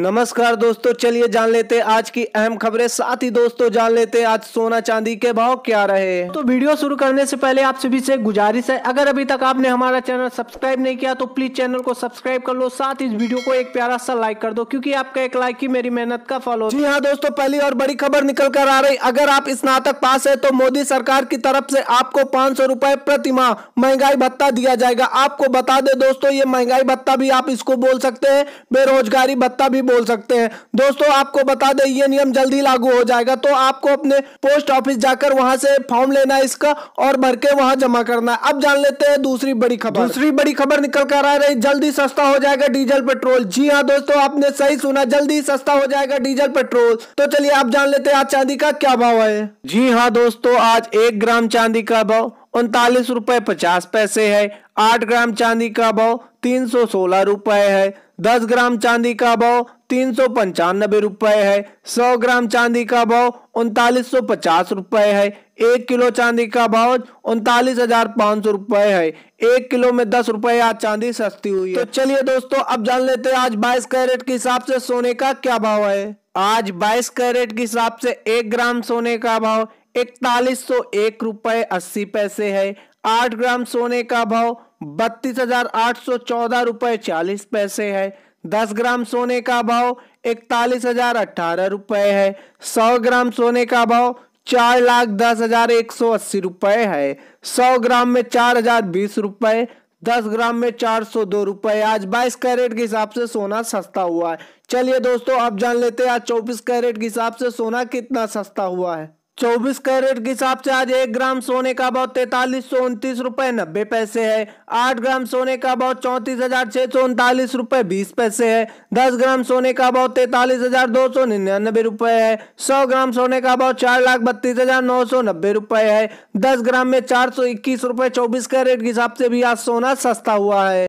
नमस्कार दोस्तों चलिए जान लेते हैं आज की अहम खबरें। साथ ही दोस्तों जान लेते हैं आज सोना चांदी के भाव क्या रहे। तो वीडियो शुरू करने से पहले आप सभी से गुजारिश है अगर अभी तक आपने हमारा चैनल सब्सक्राइब नहीं किया तो प्लीज़ चैनल को सब्सक्राइब कर लो साथ ही इस वीडियो को एक प्यारा सा लाइक कर दो क्योंकि आपका एक लाइक ही मेरी मेहनत का फॉलो जी हाँ दोस्तों पहली और बड़ी खबर निकल कर आ रही। अगर आप स्नातक पास है तो मोदी सरकार की तरफ़ से आपको पाँच सौ प्रति माह महँगाई भत्ता दिया जाएगा। आपको बता दे दोस्तों ये महँगाई भत्ता भी आप इसको बोल सकते हैं बेरोजगारी भत्ता भी बोल सकते हैं। दोस्तों आपको बता दें ये नियम जल्दी लागू हो जाएगा तो आपको अपने पोस्ट ऑफ़िस जाकर वहाँ से फॉर्म लेना है इसका और भर के वहाँ जमा करना है। अब जान लेते हैं दूसरी बड़ी खबर। दूसरी बड़ी खबर निकल कर आ रही जल्दी सस्ता हो जाएगा डीजल पेट्रोल। जी हाँ दोस्तों आपने सही सुना जल्दी सस्ता हो जाएगा डीजल पेट्रोल। तो चलिए आप जान लेते हैं आज चांदी का क्या भाव है। जी हाँ दोस्तों आज एक ग्राम चांदी का भाव उनतालीस रुपए पचास पैसे है। आठ ग्राम चांदी का भाव तीन सौ सोलह रुपए है। दस ग्राम चांदी का भाव तीन सौ पंचानबे रुपए है। सौ ग्राम चांदी का भाव उनतालीस सौ पचास रुपए है। एक किलो चांदी का भाव उनतालीस हज़ार पाँच सौ रुपए है। एक किलो में दस रुपए आज चांदी सस्ती हुई है। तो चलिए दोस्तों, अब जान लेते हैं आज बाईस कैरेट के हिसाब से सोने का क्या भाव है। आज बाईस कैरेट के हिसाब से एक ग्राम सोने का भाव इकतालीस सौ एक रुपए अस्सी पैसे है। आठ ग्राम सोने का भाव बत्तीस हज़ार आठ सौ चौदह रुपए चालीस पैसे है। दस ग्राम सोने का भाव इकतालीस हज़ार अठारह रुपए है। सौ ग्राम सोने का भाव चार लाख दस हज़ार एक सौ अस्सी रुपए है। सौ ग्राम में चार हज़ार बीस रुपए दस ग्राम में चार सौ दो रुपए आज बाईस कैरेट के हिसाब से सोना सस्ता हुआ है। चलिए दोस्तों, अब जान लेते हैं आज चौबीस कैरेट के हिसाब से सोना कितना सस्ता हुआ है। चौबीस कैरेट के हिसाब से आज एक ग्राम सोने का भाव तैतालीस सौ उनतीस रुपए नब्बे पैसे है। आठ ग्राम सोने का भाव चौंतीस हज़ार छह सौ उनतालीस रुपए बीस पैसे है। दस ग्राम सोने का भाव तैतालीस हज़ार दो सौ निन्यानबे रुपए है। सौ ग्राम सोने का भाव चार लाख बत्तीस हज़ार नौ सौ नब्बे रुपए है। दस ग्राम में चार सौ इक्कीस रुपए चौबीस कैरेट के हिसाब से भी आज सोना सस्ता हुआ है।